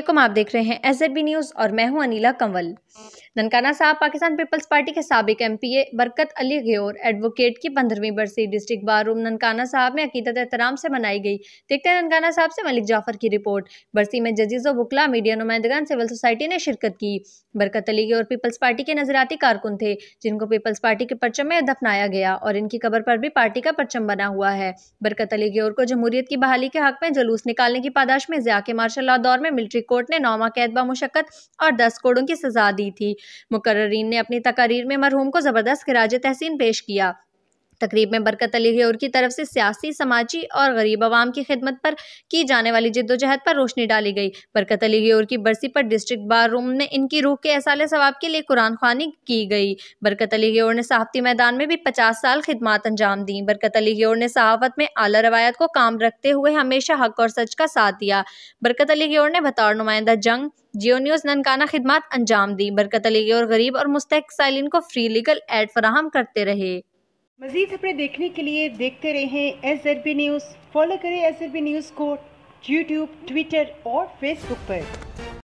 असलम आप देख रहे हैं एस न्यूज़ और मैं हूँ अनिला कंवल। ननकाना साहब, पाकिस्तान पीपल्स पार्टी के सबक M P A Barkat Ali गयोर, advocate की पंद्रहवीं बरसी डिस्ट्रिक्ट बार रूम ननकाना साहब में अकीदत एहतराम से मनाई गई। देखते हैं ननकाना साहब से मलिक जाफ़र की रिपोर्ट। बरसी में जजीज़ बुकला मीडिया नुमाइंदगान सिविल सोसाइटी ने शिरकत की। बरकत अली गयोर पीपल्स पार्टी के नजराती कारकुन थे, जिनको पीपल्स पार्टी के परचम में दफनाया गया और इनकी कबर पर भी पार्टी का परचम बना हुआ है। बरकत अली गयोर को जमहूरियत की बहाली के हक में जुलूस निकालने की पादाश में जया के मार्शल दौर में मिलिट्री कोर्ट ने नौमा कैद मुशक्क़त और दस करोड़ों की सजा दी थी। मुकर्रीन ने अपनी तकरीर में मरहूम को ज़बरदस्त खराज तहसीन पेश किया। तकरीब में बरकत अली गौर की तरफ़ से सियासी, समाजी और गरीब आवाम की खिदमत पर की जाने वाली जद्दोजहद पर रोशनी डाली गई। बरकत अली गौर की बरसी पर डिस्ट्रिक्ट बार रूम में इनकी रूह के एसाल सवाब के लिए कुरान खानी की गई। बरकत अली गौर ने सहाफ़ती मैदान में भी पचास साल खिदमत अंजाम दी। बरकत अली गौर ने सहाफ़त में आला रवायत को काम रखते हुए हमेशा हक और सच का साथ दिया। बरकत अली गौर ने बतौर नुमाइंदा जंग, जियो न्यूज़ ननकाना खिदमत अंजाम दी। बरकत अली गौर गरीब और मुस्तक साइलिन को फ्री लीगल एड फराहम करते रहे। मज़ीद खबरें देखने के लिए देखते रहें एस न्यूज़ फॉलो करें एस न्यूज़ को यूट्यूब ट्विटर और फेसबुक पर।